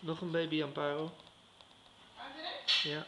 Nog een baby Amparo. Ja.